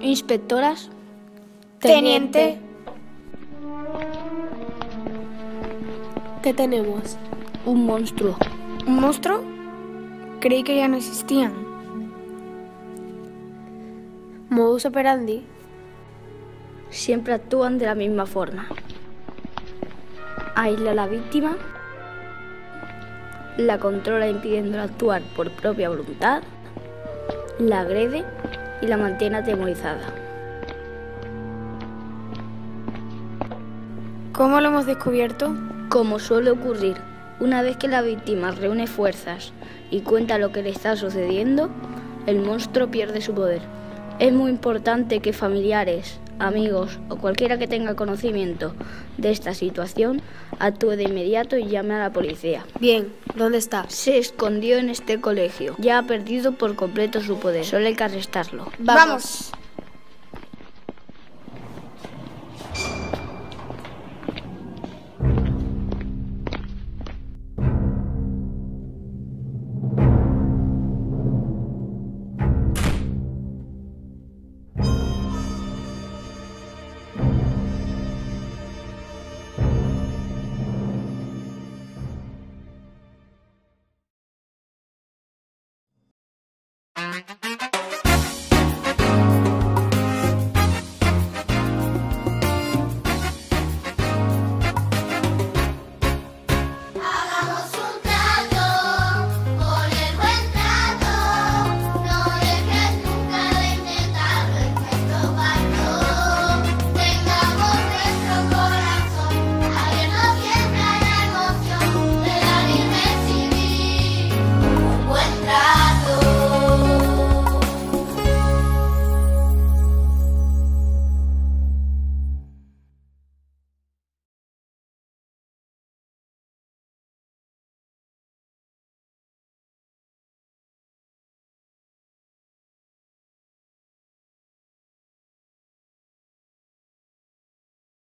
Inspectoras. Teniente. ¿Qué tenemos? Un monstruo. ¿Un monstruo? Creí que ya no existían. Modus operandi. Siempre actúan de la misma forma. Aísla a la víctima, la controla impidiéndola actuar por propia voluntad, la agrede y la mantiene atemorizada. ¿Cómo lo hemos descubierto? Como suele ocurrir, una vez que la víctima reúne fuerzas y cuenta lo que le está sucediendo, el monstruo pierde su poder. Es muy importante que familiares, amigos o cualquiera que tenga conocimiento de esta situación actúe de inmediato y llame a la policía. Bien, ¿dónde está? Se escondió en este colegio. Ya ha perdido por completo su poder. Solo hay que arrestarlo. Vamos. Thank you.